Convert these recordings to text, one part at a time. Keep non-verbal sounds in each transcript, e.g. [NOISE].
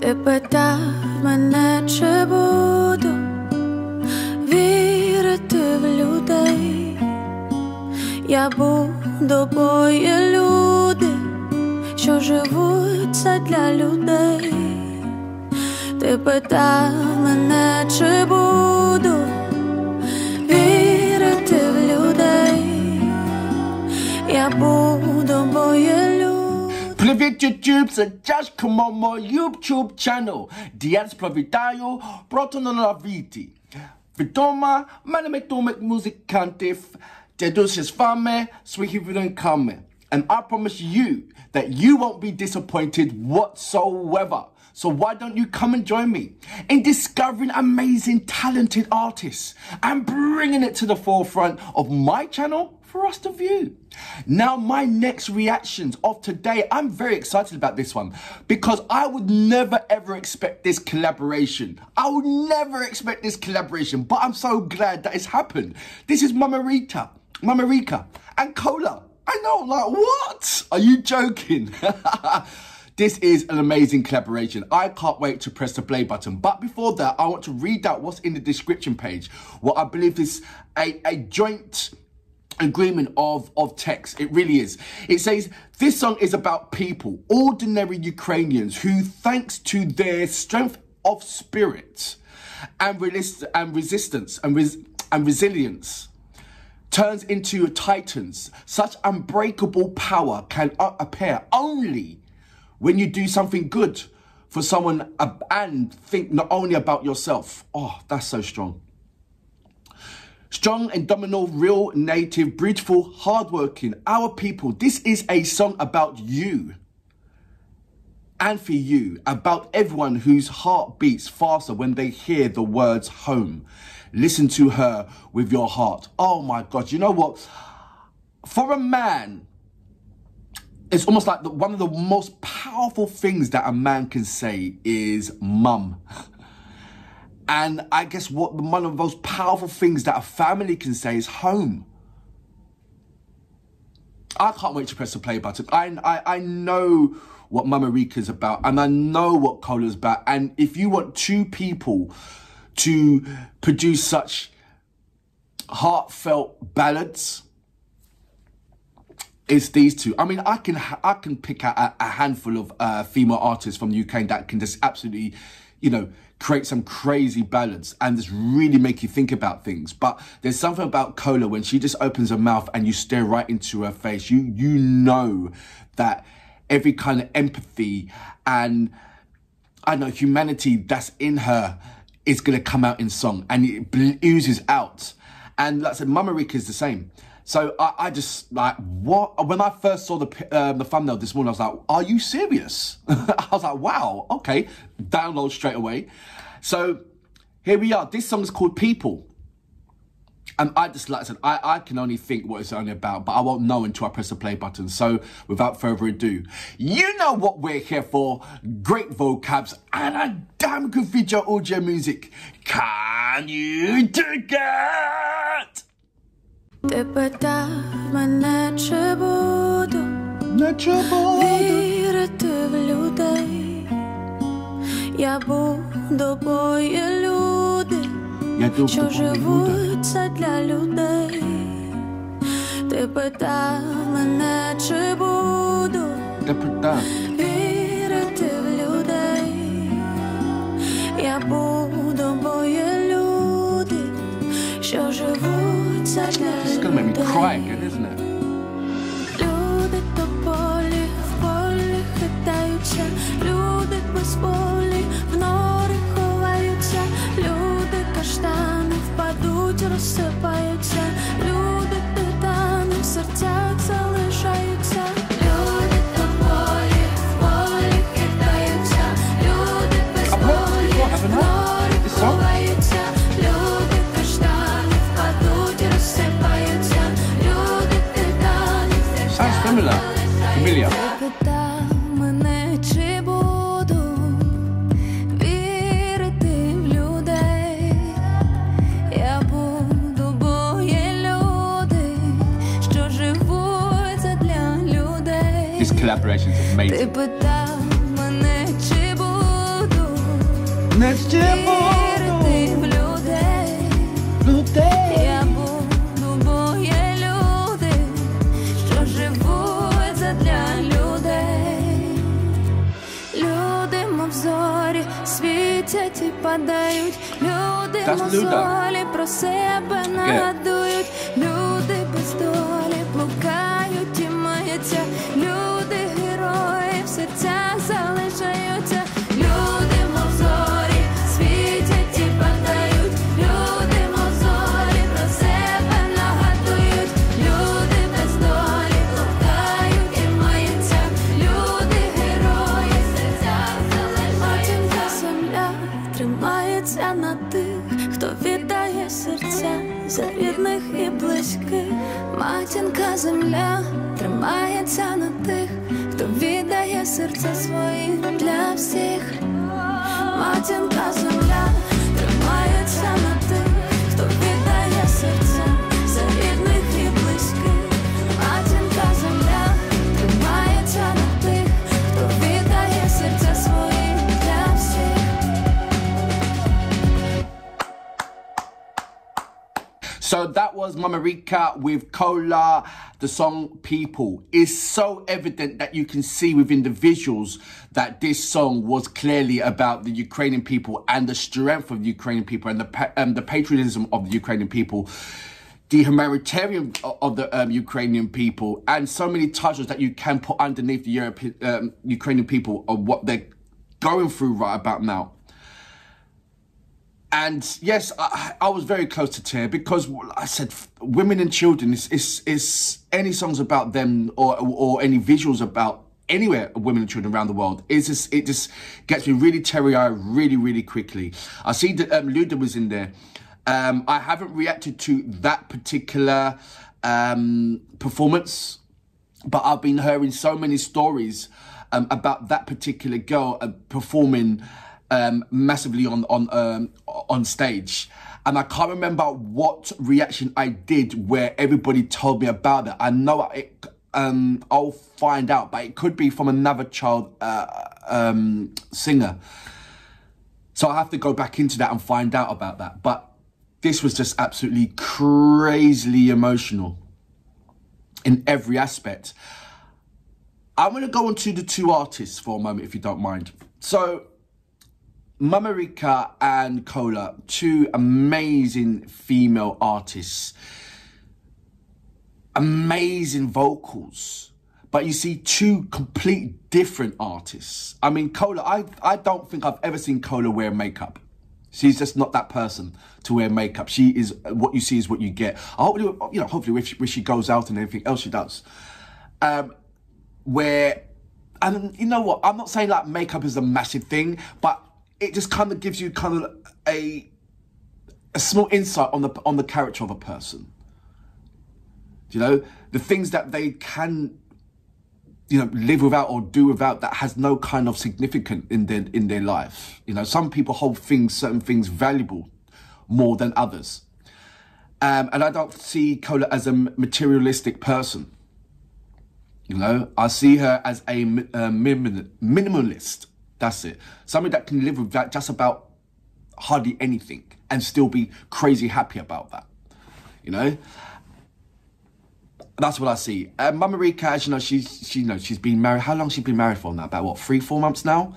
Ти питав мене, чи буду вірити в людей. Я буду, бо є люди, що живуть це для людей. Ти питав мене, чи буду вірити в людей. Я буду. Clivit YouTube's Josh my YouTube channel. Diaz Provitayo, Protonona Viti. Vitoma, Manemetomic Music Cantif, Tedosius Fame, Swihividan Kame. And I promise you that you won't be disappointed whatsoever. So why don't you come and join me in discovering amazing, talented artists and bringing it to the forefront of my channel for us to view. Now, my next reactions of today, I'm very excited about this one because I would never ever expect this collaboration. I would never expect this collaboration, but I'm so glad that it's happened. This is Mama Rita, Mama Rika, and KOLA. I know, like, what? Are you joking? [LAUGHS] This is an amazing collaboration. I can't wait to press the play button. But before that, I want to read out what's in the description page. What I believe is a, a joint agreement of, of text. It really is. It says, This song is about people, ordinary Ukrainians, who, thanks to their strength of spirit and, resist- and resistance and, res- and resilience, turns into titans. Such unbreakable power can appear only when you do something good for someone and think not only about yourself. Oh, that's so strong. Strong, indomitable, real, native, beautiful, hardworking, our people. This is a song about you and for you, about everyone whose heart beats faster when they hear the words home. Listen to her with your heart. Oh my God, you know what? For a man, it's almost like the, one of the most powerful things that a man can say is mum. [LAUGHS] And I guess what one of the most powerful things that a family can say is home. I can't wait to press the play button. I, I, I know what Mama Rika's about and I know what KOLA's about. And if you want two people to produce such heartfelt ballads, it's these two. I mean, I can I can pick out a, a handful of uh, female artists from the UK that can just absolutely, you know, create some crazy ballads and just really make you think about things. But there's something about KOLA when she just opens her mouth and you stare right into her face. You you know that every kind of empathy and I know humanity that's in her is gonna come out in song and it oozes out. And like I said, Mama Rika is the same. So I, I just like what when I first saw the um, the thumbnail this morning, I was like, "Are you serious?" [LAUGHS] I was like, "Wow, okay." Download straight away. So here we are. This song is called "People," and I just like I said, I, I can only think what it's only about, but I won't know until I press the play button. So without further ado, you know what we're here for: great vocabs and a damn good video audio music. Can you dig it? Ти питав мене, чи буду вірити в людей. Я буду, бо є люди, Я думаю, що живуть це для людей. Ти питав мене, чи буду Депутат. вірити в людей. Я буду, It's gonna make me людей. cry again, isn't it? Люди тополі в полі хитаються, люди без полі Мільярд. Ти питав мене, чи буду, не чи буду. Люди, That's Рідних і близьких. Матінка земля тримається на тих, хто віддає серце своє для всіх. Матінка земля So that was Mama Rika with KOLA. The song People is so evident that you can see within the visuals that this song was clearly about the Ukrainian people and the strength of the Ukrainian people and the, um, the patriotism of the Ukrainian people. The humanitarian of the um, Ukrainian people, and so many titles that you can put underneath the European, um, Ukrainian people of what they're going through right about now. And yes, I, I was very close to tear because I said women and children is is is any songs about them or or any visuals about anywhere women and children around the world is just it just gets me really teary eyed really really quickly. I see that um, Luda was in there. Um, I haven't reacted to that particular um, performance but I've been hearing so many stories um, about that particular girl uh, performing um, massively on on um, on stage, and I can't remember what reaction I did where everybody told me about it. I know it. Um, I'll find out, but it could be from another child uh, um, singer. So I have to go back into that and find out about that. But this was just absolutely crazily emotional in every aspect. I'm going to go on to the two artists for a moment, if you don't mind. So, Mama Rika and KOLA, two amazing female artists, amazing vocals. But you see two complete different artists. I mean, KOLA, I, I don't think I've ever seen KOLA wear makeup. She's just not that person to wear makeup. She is what you see is what you get. I hope you know. Hopefully, if she, when she goes out and everything else she does, um, where and you know what? I'm not saying like makeup is a massive thing, but it just kind of gives you kind of a a small insight on the on the character of a person. You know? The things that they can you know live without or do without that has no kind of significance in their in their life. You know some people hold things certain things valuable more than others. Um, and i don't see KOLA as a materialistic person. You know i see her as a uh, minimalist that's it somebody that can live with that just about hardly anything and still be crazy happy about that you know that's what I see. Uh, Mama Rika, as you know, she's she you know she's been married. How long she been married for now? About what three, four months now.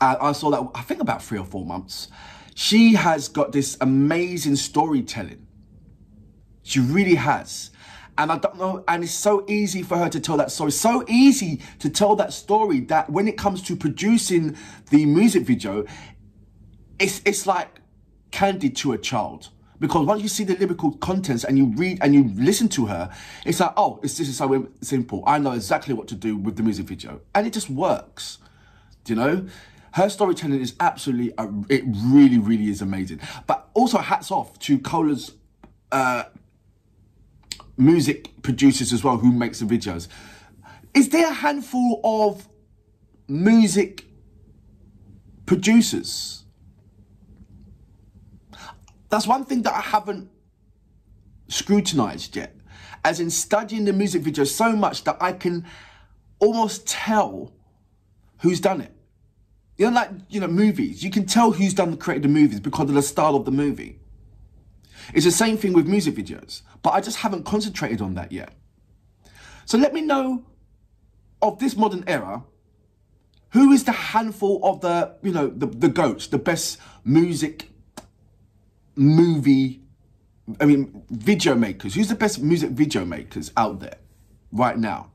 Uh, I saw that. I think about three or four months. She has got this amazing storytelling. She really has. And I don't know, and it's so easy for her to tell that story. So easy to tell that story that when it comes to producing the music video, it's it's like candy to a child. Because once you see the lyrical contents and you read and you listen to her, it's like, oh, it's, this is so simple. I know exactly what to do with the music video. And it just works. Do you know? Her storytelling is absolutely, uh, it really, really is amazing. But also, hats off to KOLA's uh, music producers as well who makes the videos. Is there a handful of music producers? That's one thing that I haven't scrutinized yet. As in studying the music video so much that I can almost tell who's done it. You know, like, you know, movies. You can tell who's done the created the movies because of the style of the movie. It's the same thing with music videos, but I just haven't concentrated on that yet. So let me know of this modern era, who is the handful of the, you know, the, the goats, the best music, movie, I mean, video makers? Who's the best music video makers out there right now?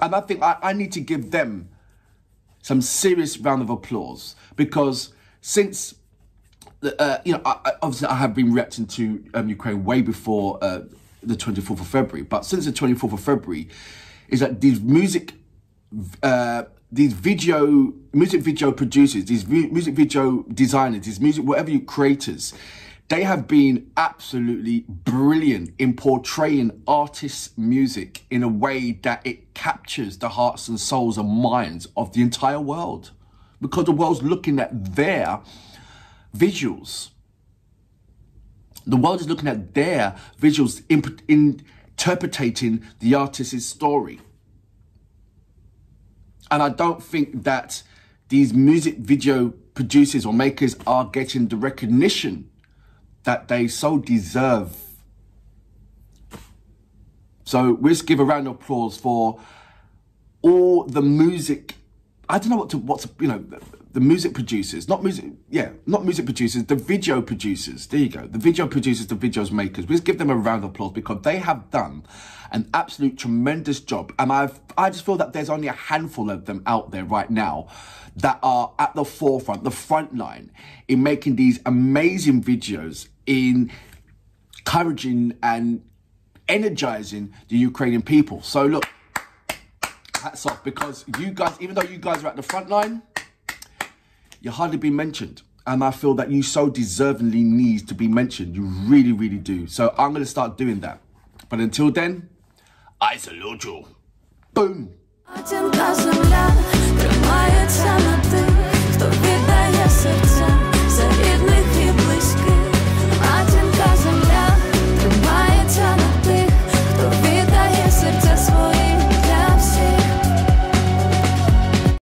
And I think I, I need to give them some serious round of applause because since uh, you know, I, obviously I have been reacting to um, Ukraine way before uh, the 24th of February, but since the 24th of February, is that these music, uh, these video, music video producers, these music video designers, these music, whatever you creators, they have been absolutely brilliant in portraying artists' music in a way that it captures the hearts and souls and minds of the entire world. Because the world's looking at their visuals. The world is looking at their visuals, in, interpreting the artist's story. And I don't think that these music video producers or makers are getting the recognition that they so deserve. So let's give a round of applause for all the music. I don't know what to what's you know the music producers, not music, yeah, not music producers, the video producers. There you go, the video producers, the videos makers. Let's give them a round of applause because they have done an absolute tremendous job, and I've I just feel that there's only a handful of them out there right now that are at the forefront, the front line in making these amazing videos in encouraging and energizing the Ukrainian people. So look, hats off because you guys, even though you guys are at the front line, you're hardly being mentioned. And I feel that you so deservingly need to be mentioned. You really, really do. So I'm going to start doing that. But until then, I salute you. Boom.